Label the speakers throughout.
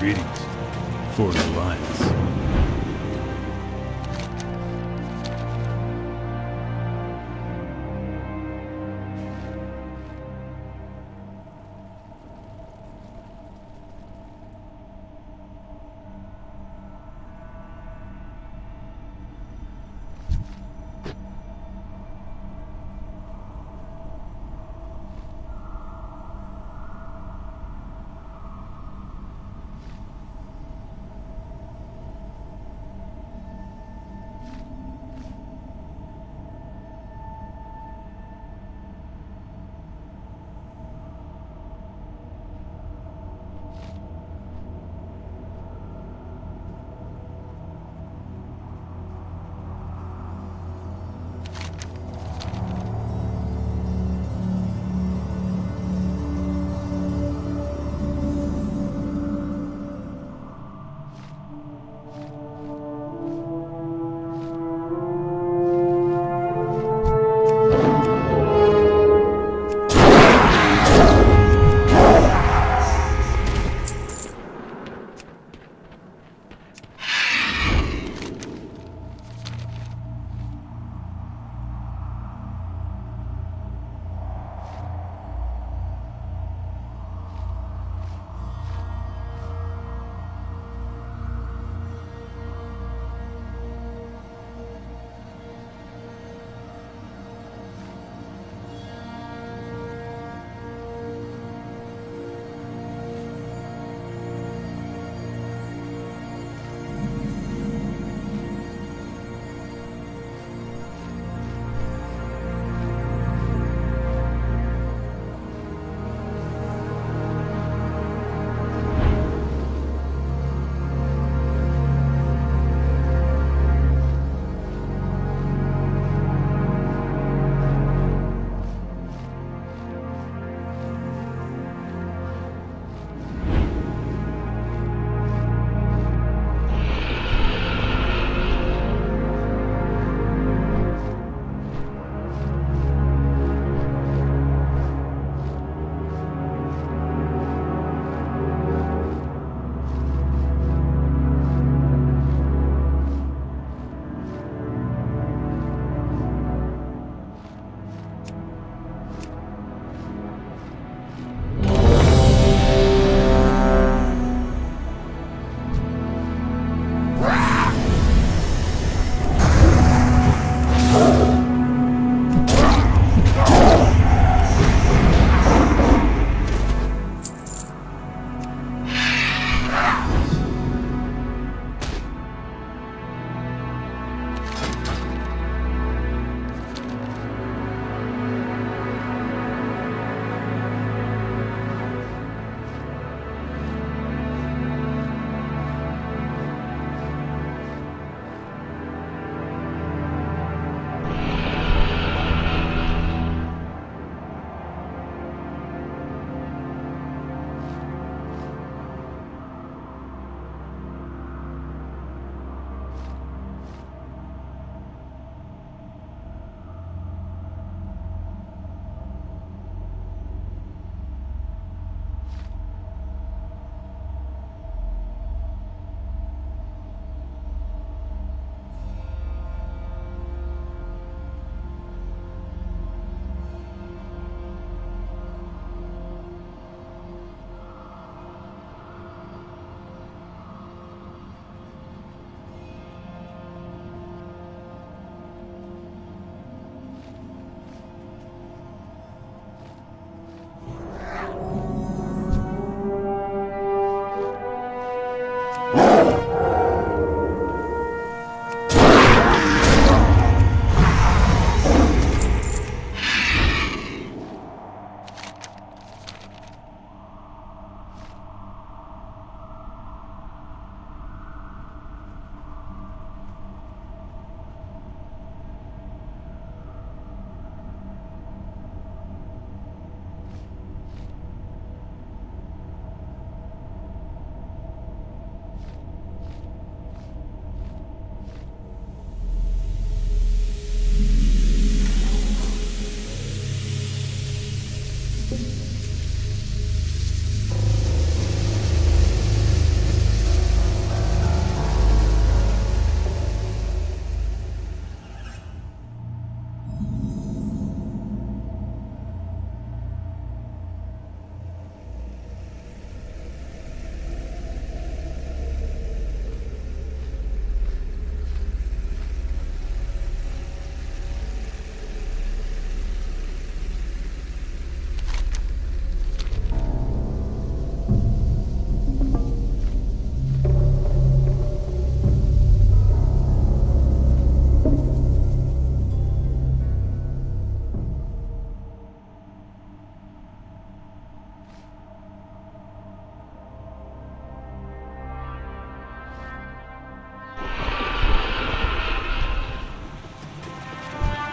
Speaker 1: Greetings for the Alliance.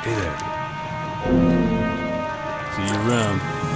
Speaker 1: There. See you around.